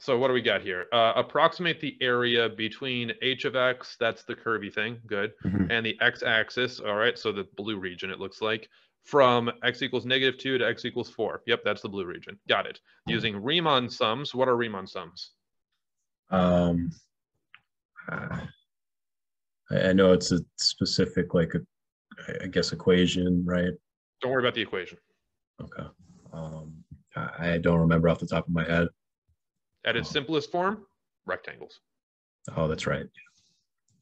So what do we got here? Uh, approximate the area between h of x, that's the curvy thing, good, Mhm. and the x-axis, all right, so the blue region it looks like, from x equals negative 2 to x equals 4. Yep, that's the blue region. Got it. Using Riemann sums, what are Riemann sums? Um, uh, I, know it's a specific, like, a, I- guess equation, right? Don't worry about the equation. Okay. Um, I don't remember off the top of my head. At its Oh. simplest form, rectangles. Oh, that's right.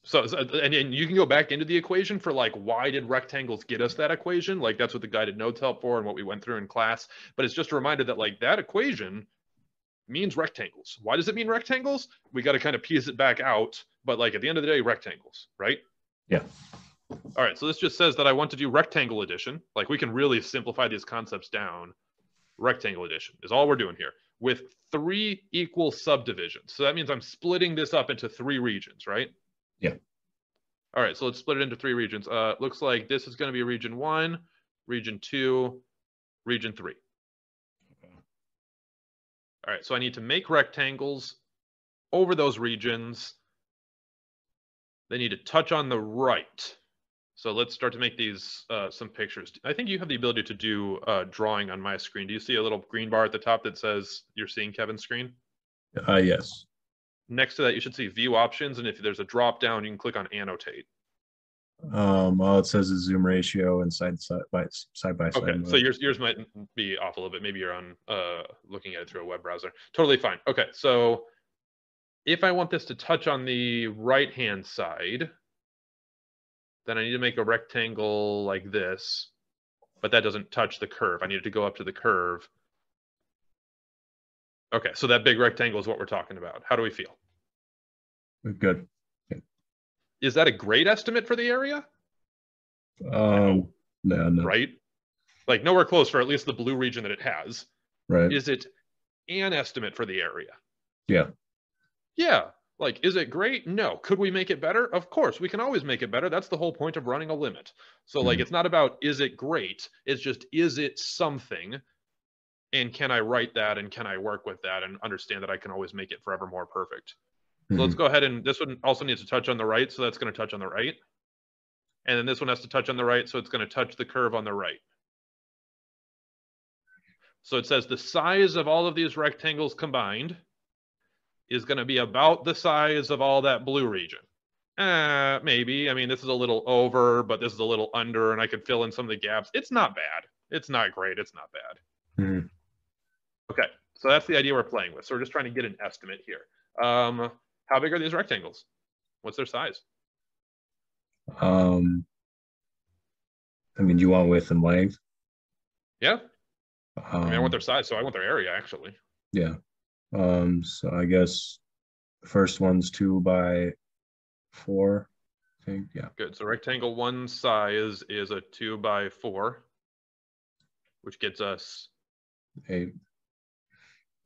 So, so- and, and you can go back into the equation for like, why did rectangles get us that equation? Like that's what the guided notes help for and what we went through in class. But it's just a reminder that like that equation means rectangles. Why does it mean rectangles? We got to kind of piece it back out. But like at the end of the day, rectangles, right? Yeah. All right. So this just says that I want to do rectangle addition. Like we can really simplify these concepts down. Rectangle addition is all we're doing here with three equal subdivisions. So that means I'm splitting this up into three regions, right? Yeah. All right, so let's split it into three regions. Uh, looks like this is going to be region one, region two, region three. All right, so I need to make rectangles over those regions. They need to touch on the right. So let's start to make these uh, some pictures. I think you have the ability to do uh, drawing on my screen. Do you see a little green bar at the top that says you're seeing Kevin's screen? Uh, yes. Next to that, you should see view options, and if there's a drop down, you can click on annotate. Um, all it says is zoom ratio and side side by side by side. Okay, so yours yours might be off a little bit. Maybe you're on uh looking at it through a web browser. Totally fine. Okay, so if I want this to touch on the right hand side, then I need to make a rectangle like this, but that doesn't touch the curve. I need it to go up to the curve. Okay, so that big rectangle is what we're talking about. How do we feel? good. Is that a great estimate for the area? Um, no, no, Right? Like nowhere close for at least the blue region that it has. right. Is it an estimate for the area? Yeah. Yeah. Like, is it great? No. Could we make it better? Of course, we can always make it better. That's the whole point of running a limit. So, like, Mhm. it's not about is it great? It's just is it something? And can I write that and can I work with that and understand that I can always make it forever more perfect? So let's Mhm. go ahead and this one also needs to touch on the right. So that's going to touch on the right. And then this one has to touch on the right. So it's going to touch the curve on the right. So it says the size of all of these rectangles combined is going to be about the size of all that blue region. Uh, maybe. I mean, this is a little over, but this is a little under, and I could fill in some of the gaps. It's not bad. It's not great. It's not bad. Mhm. Okay, so that's the idea we're playing with. So we're just trying to get an estimate here. Um, how big are these rectangles? What's their size? Um, I mean, do you want width and length? Yeah, I mean, I Um, want their size, so I want their area actually. Yeah. Um, so I guess the first one's two by four, I think. Yeah. Good. So rectangle one size is a two by four, which gets us Eight.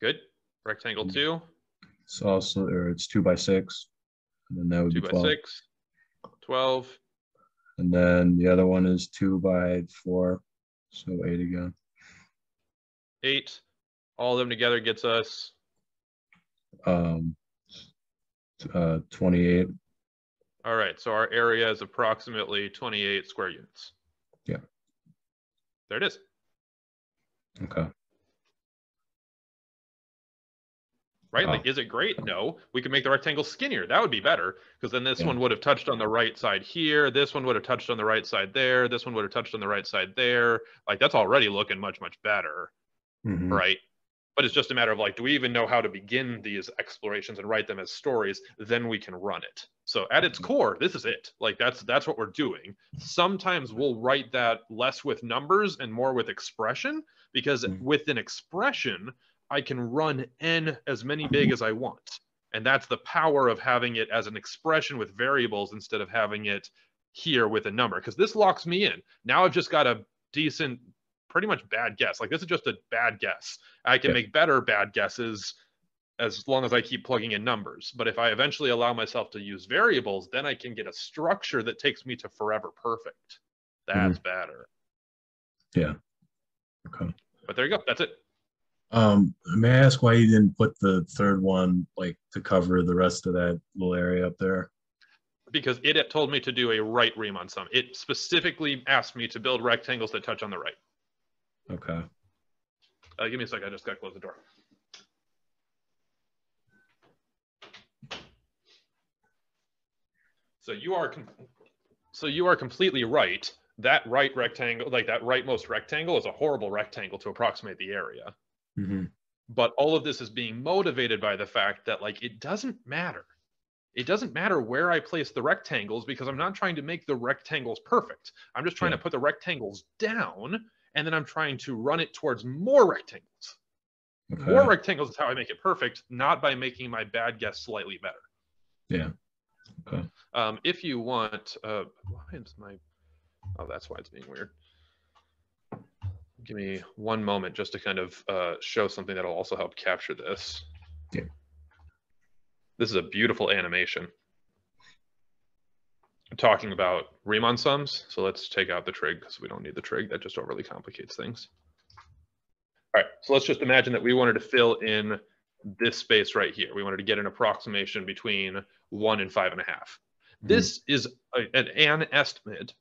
good. Rectangle Mm. two, It's also, or it's two by six. And then that would two be by 12. six, 12, And then the other one is two by four. So eight again. eight. All of them together gets us Um, uh, 28. all right. So our area is approximately 28 square units. Yeah. There it is. Okay. right? Oh. Like, is it great? No. We could make the rectangle skinnier. That would be better because then this Yeah. one would have touched on the right side here. This one would have touched on the right side there. This one would have touched on the right side there. Like, that's already looking much, much better, Mhm. right? But it's just a matter of like, do we even know how to begin these explorations and write them as stories? Then we can run it. So at its Mhm. core, this is it. Like that's that's what we're doing. Sometimes we'll write that less with numbers and more with expression because Mhm. with an expression, I can run n as many big as I want. And that's the power of having it as an expression with variables instead of having it here with a number. Because this locks me in. Now I've just got a decent, pretty much bad guess. Like this is just a bad guess. I can Yeah. make better bad guesses as long as I keep plugging in numbers. But if I eventually allow myself to use variables, then I can get a structure that takes me to forever perfect. That's better. Yeah. Okay. But there you go. That's it. Um, may I ask why you didn't put the third one like to cover the rest of that little area up there? because it told me to do a right Riemann sum. It specifically asked me to build rectangles that touch on the right. Okay. Uh, give me a second. I just got to close the door. So you are, so you are completely right. That right rectangle, like that rightmost rectangle, is a horrible rectangle to approximate the area. hmm But all of this is being motivated by the fact that like it doesn't matter. It doesn't matter where I place the rectangles because I'm not trying to make the rectangles perfect. I'm just trying Yeah. to put the rectangles down and then I'm trying to run it towards more rectangles. Okay. More rectangles is how I make it perfect, not by making my bad guess slightly better. Yeah. Okay. Um, if you want, uh, why is my, oh, that's why it's being weird. Give me one moment just to kind of uh, show something that'll also help capture this. Yeah. This is a beautiful animation. Talking about Riemann sums, so let's take out the trig because we don't need the trig. That just overly complicates things. All right, so let's just imagine that we wanted to fill in this space right here. We wanted to get an approximation between one and five and a half. Hmm. This is a, an, an estimate.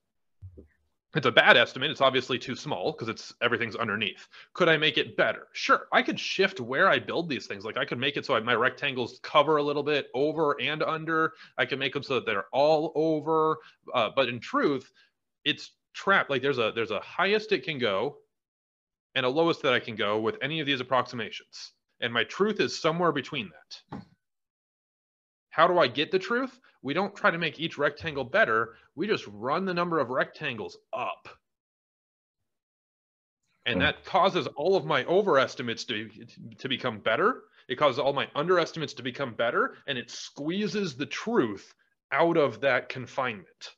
It's a bad estimate. It's obviously too small because it's everything's underneath. Could I make it better? Sure. I could shift where I build these things. Like I could make it so I, my rectangles cover a little bit over and under. I can make them so that they're all over. Uh, but in truth, it's trapped. Like there's a there's a highest it can go, and a lowest that I can go with any of these approximations. And my truth is somewhere between that. How do I get the truth? We don't try to make each rectangle better. We just run the number of rectangles up. And Hmm. that causes all of my overestimates to, to become better. It causes all my underestimates to become better. And it squeezes the truth out of that confinement.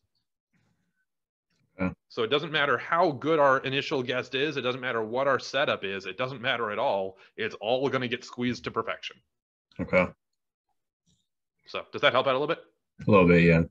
So it doesn't matter how good our initial guess is. It doesn't matter what our setup is. It doesn't matter at all. It's all going to get squeezed to perfection. Okay. So does that help out a little bit? A little bit, yeah.